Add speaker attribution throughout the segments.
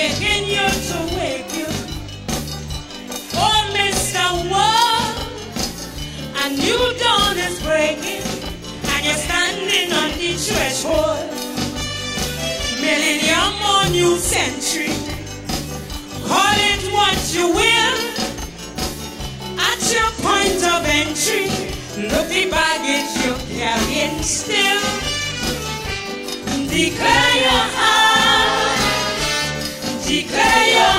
Speaker 1: Begin to wake you. World, a new dawn is breaking, and you're standing on the threshold. Millennium or new century, call it what you will. At your point of entry, look declare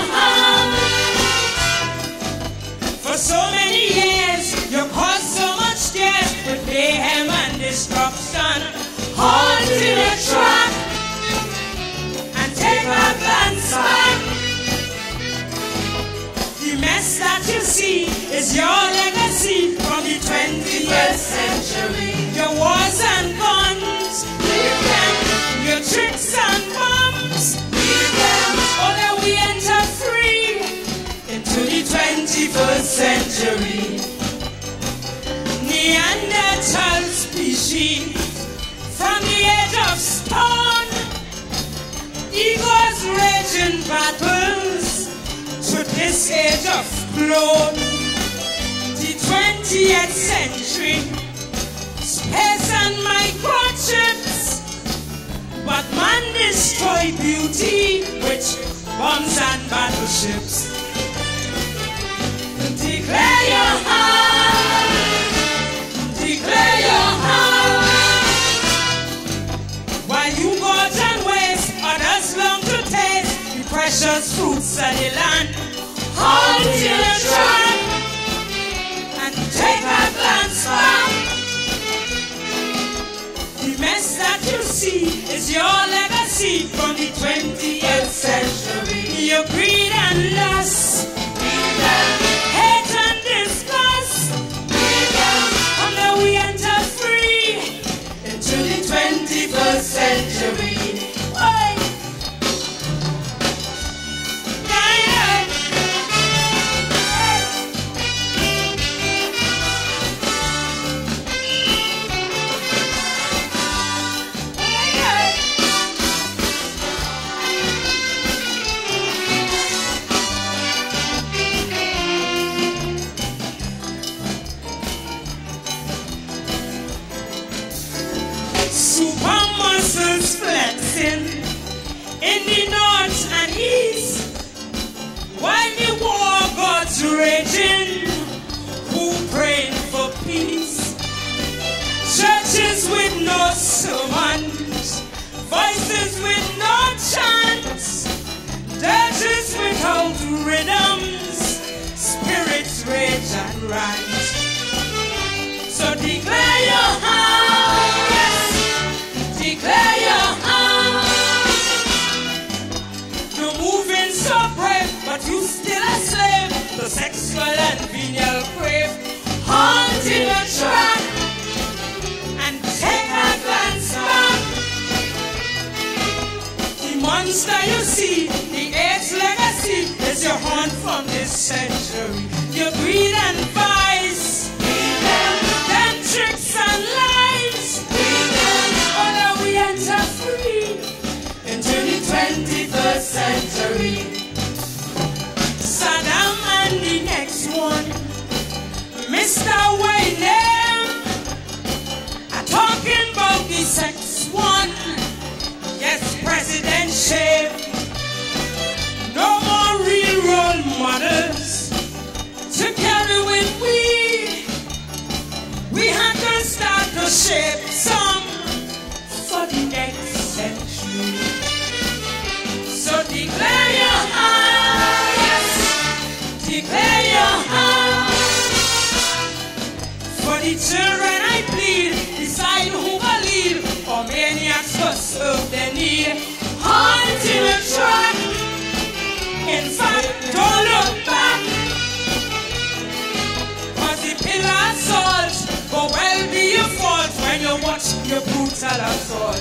Speaker 1: century. Neanderthal species from the age of stone, egos raging battles to this age of clone. The 20th century, space and microchips, but man destroy beauty with bombs and battleships. Land. Hold the track and take a glance back. The mess that you see is your legacy from the 20th century. Your greed flexing in the north and east. While the war gods raging, who praying for peace? Churches with no sermons, voices with no chants, dirges without rhythms, spirits rage and rant. Monster you see, the age legacy is your haunt from this century. Your greed and vice, them tricks and lies. Now we enter free into the 21st century. For the children I plead, decide who will lead, or maniacs to serve their need. Until the track, in fact, don't look back. Cause the pillar assault, but well be your fault when you watch your brutal assault.